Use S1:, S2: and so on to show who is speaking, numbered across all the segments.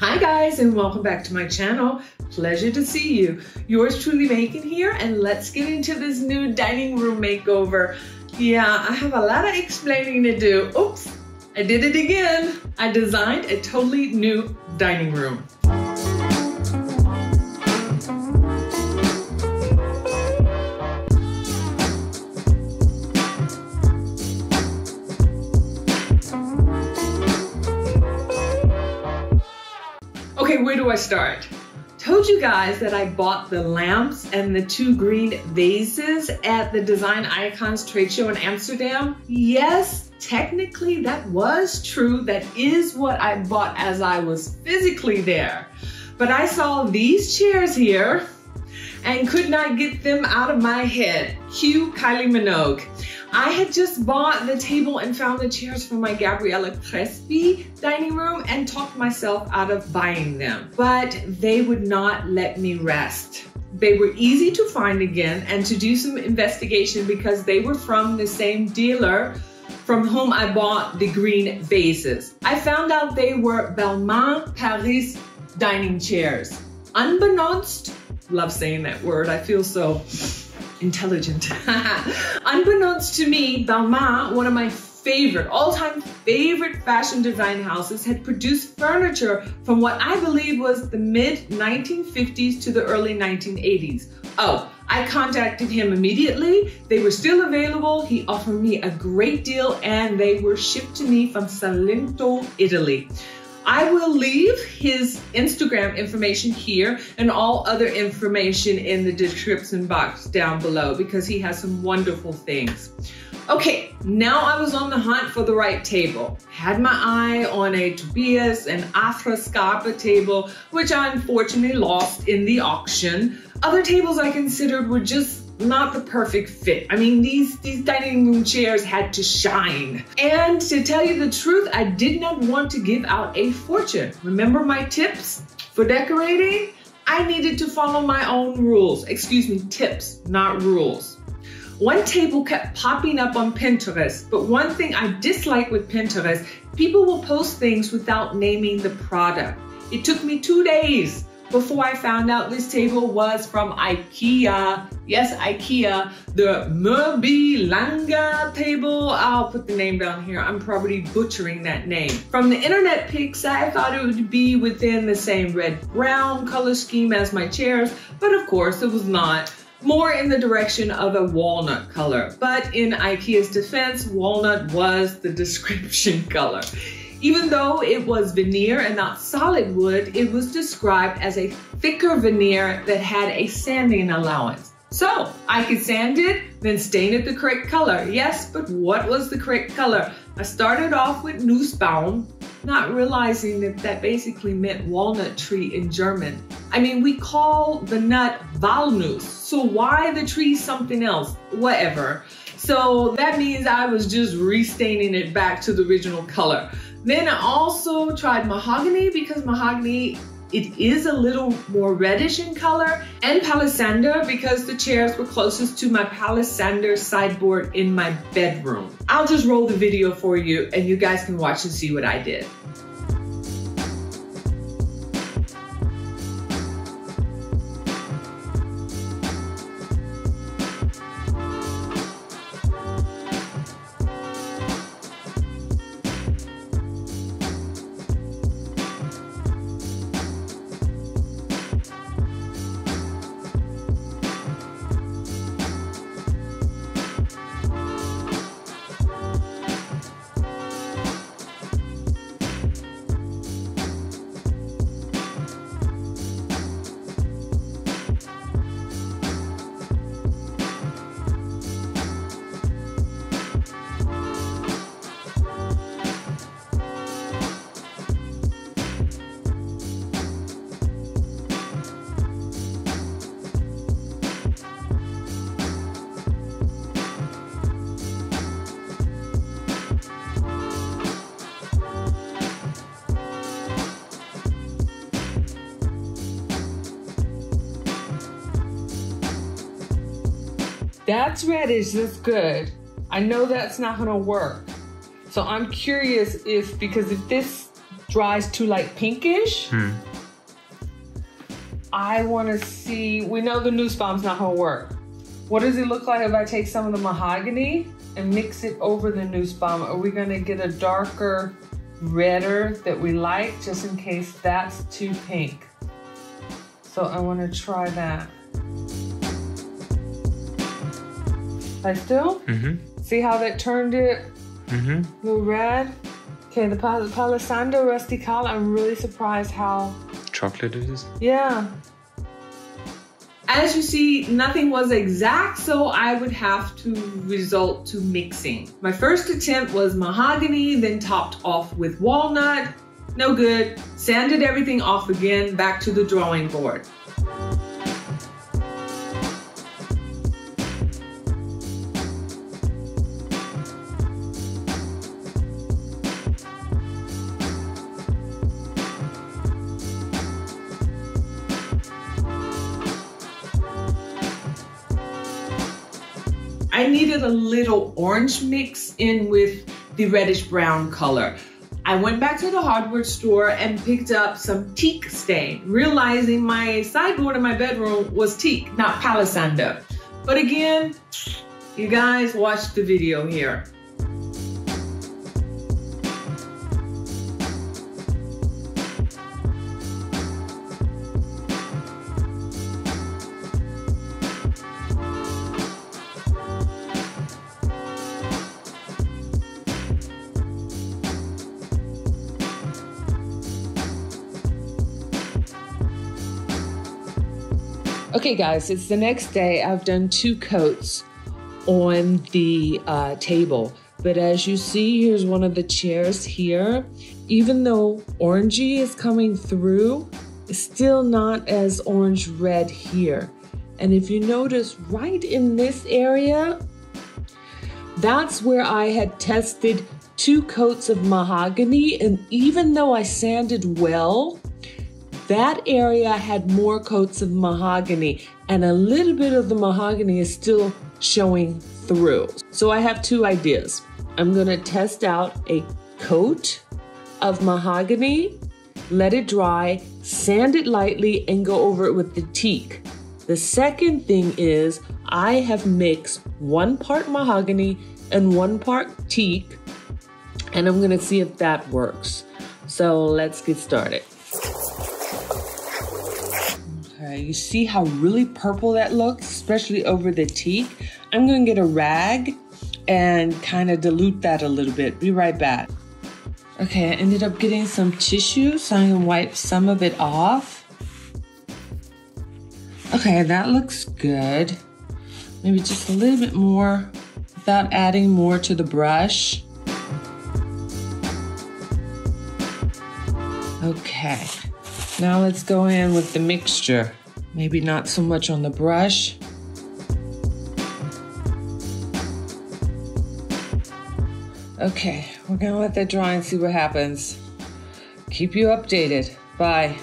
S1: Hi guys and welcome back to my channel. Pleasure to see you. Yours truly Macon here and let's get into this new dining room makeover. Yeah, I have a lot of explaining to do. Oops, I did it again. I designed a totally new dining room. Okay, where do I start? Told you guys that I bought the lamps and the two green vases at the Design Icons trade show in Amsterdam. Yes, technically that was true. That is what I bought as I was physically there. But I saw these chairs here and could not get them out of my head. Cue Kylie Minogue. I had just bought the table and found the chairs for my Gabriella Crespi dining room and talked myself out of buying them, but they would not let me rest. They were easy to find again and to do some investigation because they were from the same dealer from whom I bought the green vases. I found out they were Balmain Paris dining chairs. Unbeknownst, love saying that word, I feel so intelligent. Unbeknownst to me, Balmain, one of my favorite, all-time favorite fashion design houses, had produced furniture from what I believe was the mid 1950s to the early 1980s. Oh, I contacted him immediately. They were still available. He offered me a great deal and they were shipped to me from Salento, Italy. I will leave his Instagram information here and all other information in the description box down below because he has some wonderful things. Okay, now I was on the hunt for the right table. Had my eye on a Tobias and Afra table, which I unfortunately lost in the auction. Other tables I considered were just not the perfect fit. I mean, these, these dining room chairs had to shine. And to tell you the truth, I did not want to give out a fortune. Remember my tips for decorating? I needed to follow my own rules. Excuse me, tips, not rules. One table kept popping up on Pinterest, but one thing I dislike with Pinterest, people will post things without naming the product. It took me two days before I found out this table was from IKEA. Yes, IKEA, the Mörbylånga table. I'll put the name down here. I'm probably butchering that name. From the internet pics, I thought it would be within the same red-brown color scheme as my chairs, but of course it was not more in the direction of a walnut color. But in IKEA's defense, walnut was the description color. Even though it was veneer and not solid wood, it was described as a thicker veneer that had a sanding allowance. So I could sand it, then stain it the correct color. Yes, but what was the correct color? I started off with Nussbaum, not realizing that that basically meant walnut tree in German. I mean, we call the nut Walnuss, so why the tree something else? Whatever. So that means I was just restaining it back to the original color. Then I also tried mahogany because mahogany it is a little more reddish in color and palisander because the chairs were closest to my palisander sideboard in my bedroom. I'll just roll the video for you and you guys can watch and see what I did. That's reddish, that's good. I know that's not gonna work. So I'm curious if, because if this dries to like pinkish.
S2: Hmm.
S1: I want to see, we know the Nussbaum's not gonna work. What does it look like if I take some of the mahogany and mix it over the Nussbaum? Are we gonna get a darker, redder that we like, just in case that's too pink? So I wanna try that. I still?
S2: Mm-hmm.
S1: See how that turned it
S2: Mm-hmm.
S1: a little red? Okay, the Pal- Palisando Rusticale, I'm really surprised how
S2: Chocolate it is.
S1: yeah. As you see, nothing was exact, so I would have to resort to mixing. My first attempt was mahogany, then topped off with walnut. No good. Sanded everything off again, back to the drawing board. I needed a little orange mix in with the reddish brown color. I went back to the hardware store and picked up some teak stain, realizing my sideboard in my bedroom was teak, not palisander. But again, you guys watch the video here. Okay, guys, it's the next day. I've done two coats on the uh, table. But as you see, here's one of the chairs here. Even though orangey is coming through, it's still not as orange red here. And if you notice right in this area, that's where I had tested two coats of mahogany. And even though I sanded well, that area had more coats of mahogany and a little bit of the mahogany is still showing through. So I have two ideas. I'm gonna test out a coat of mahogany, let it dry, sand it lightly, and go over it with the teak. The second thing is I have mixed one part mahogany and one part teak, and I'm gonna see if that works. So let's get started. Okay, you see how really purple that looks, especially over the teak? I'm gonna get a rag and kind of dilute that a little bit. Be right back. Okay, I ended up getting some tissue, so I'm gonna wipe some of it off. Okay, that looks good. Maybe just a little bit more without adding more to the brush. Okay, now let's go in with the mixture. Maybe not so much on the brush. Okay, we're gonna let that dry and see what happens. Keep you updated. Bye.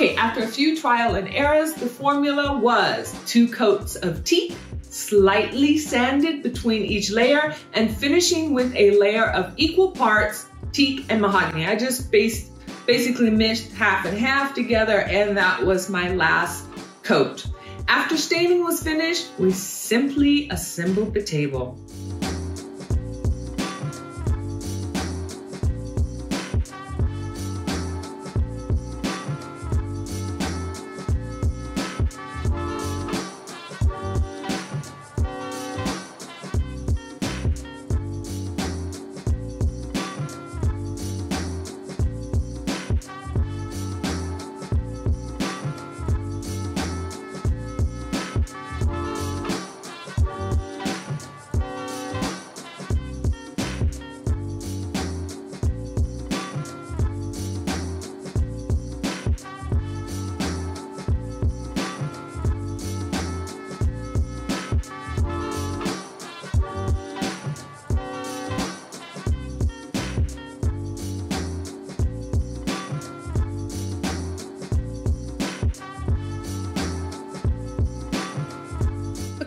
S1: Okay, after a few trial and errors, the formula was two coats of teak, slightly sanded between each layer, and finishing with a layer of equal parts teak and mahogany. I just based, basically mixed half and half together, and that was my last coat. After staining was finished, we simply assembled the table.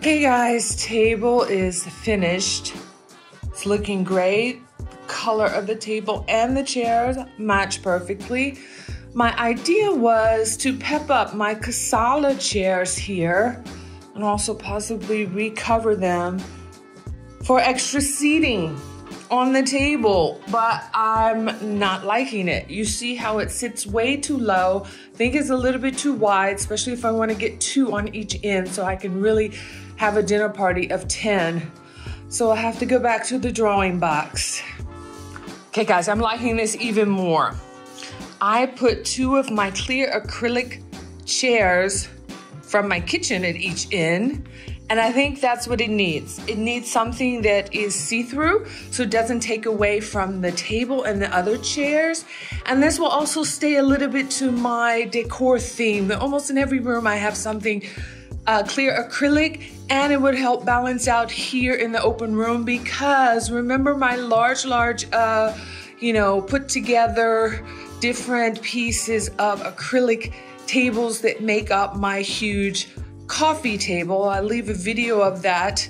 S1: Okay guys, table is finished. It's looking great. color of the table and the chairs match perfectly. My idea was to pep up my Casala chairs here and also possibly recover them for extra seating on the table, but I'm not liking it. You see how it sits way too low. I think it's a little bit too wide, especially if I wanna get two on each end so I can really have a dinner party of 10. So I have to go back to the drawing box. Okay guys, I'm liking this even more. I put two of my clear acrylic chairs from my kitchen at each end and I think that's what it needs. It needs something that is see-through so it doesn't take away from the table and the other chairs. And this will also stay a little bit to my decor theme. Almost in every room I have something uh, clear acrylic and it would help balance out here in the open room because remember my large, large, uh, you know, put together different pieces of acrylic tables that make up my huge coffee table. I'll leave a video of that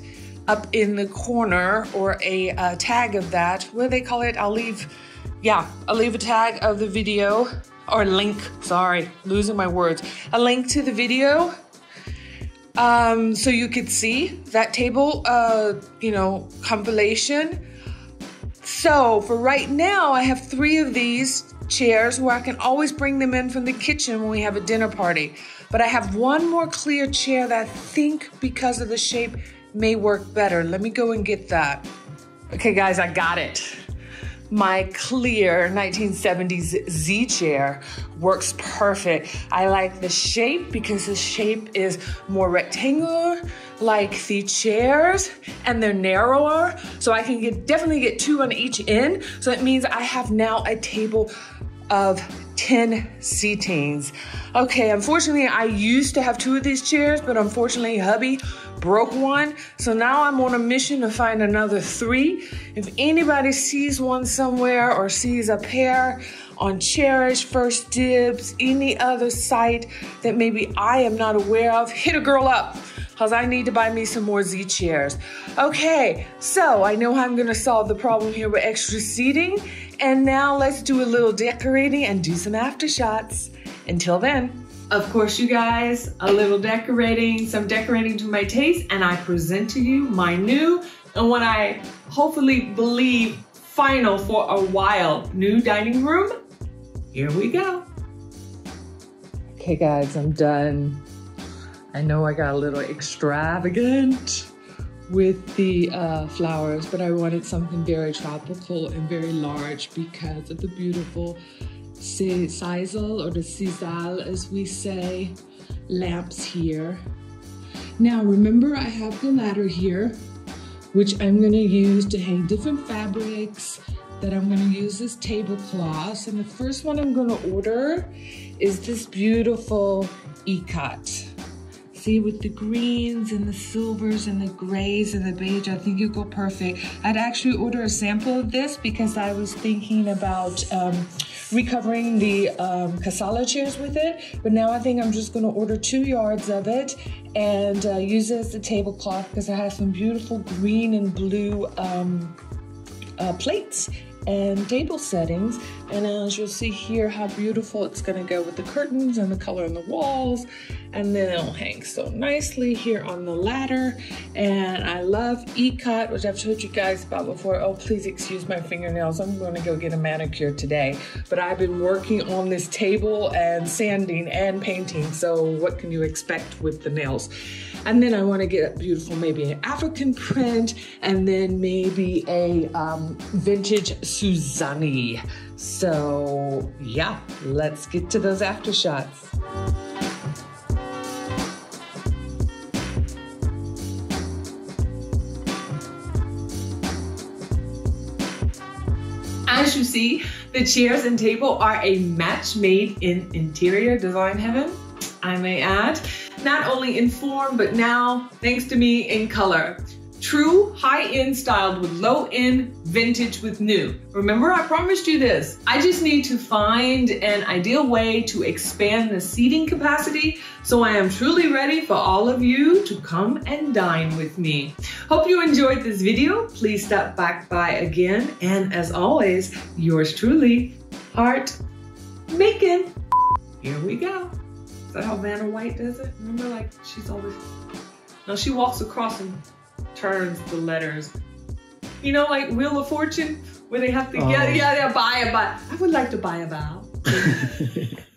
S1: up in the corner or a uh, tag of that. What do they call it? I'll leave, yeah, I'll leave a tag of the video or link, sorry, losing my words. A link to the video um, so you could see that table, uh, you know, compilation. So for right now, I have three of these chairs where I can always bring them in from the kitchen when we have a dinner party. But I have one more clear chair that I think because of the shape may work better. Let me go and get that. Okay guys, I got it. My clear 1970s Z chair works perfect. I like the shape because the shape is more rectangular like the chairs and they're narrower so I can get definitely get two on each end. So it means I have now a table of 10 seatings. Okay, unfortunately, I used to have two of these chairs, but unfortunately, hubby broke one. So now I'm on a mission to find another three. If anybody sees one somewhere or sees a pair on Chairish, First Dibs, any other site that maybe I am not aware of, hit a girl up because I need to buy me some more Z chairs. Okay, so I know how I'm gonna solve the problem here with extra seating. And now let's do a little decorating and do some after shots. Until then. Of course, you guys, a little decorating, some decorating to my taste, and I present to you my new, and what I hopefully believe final for a while, new dining room. Here we go. Okay guys, I'm done. I know I got a little extravagant with the uh, flowers, but I wanted something very tropical and very large because of the beautiful sisal or the sisal as we say lamps here. Now remember I have the ladder here which I'm going to use to hang different fabrics that I'm going to use as tablecloths and the first one I'm going to order is this beautiful ikat see with the greens and the silvers and the grays and the beige, I think it go perfect. I'd actually order a sample of this because I was thinking about um, recovering the um, Casala chairs with it. But now I think I'm just gonna order two yards of it and uh, use it as a tablecloth because I have some beautiful green and blue um, uh, plates and table settings. And as you'll see here, how beautiful it's gonna go with the curtains and the color on the walls. And then it'll hang so nicely here on the ladder. And I love ikat, which I've told you guys about before. Oh, please excuse my fingernails. I'm gonna go get a manicure today. But I've been working on this table and sanding and painting. So what can you expect with the nails? And then I wanna get a beautiful, maybe an African print and then maybe a um, vintage Suzani. So yeah, let's get to those after shots. As you see, the chairs and table are a match made in interior design heaven, I may add. Not only in form, but now, thanks to me, in color. True high-end styled with low-end vintage with new. Remember, I promised you this. I just need to find an ideal way to expand the seating capacity so I am truly ready for all of you to come and dine with me. Hope you enjoyed this video. Please stop back by again. And as always, yours truly, Heart Macon. Here we go. Is that how Vanna White does it? Remember, like, she's always... No, she walks across and turns the letters. You know, like Wheel of Fortune, where they have to get,
S3: Oh.
S1: yeah, yeah, buy a buy. I would like to buy a bow.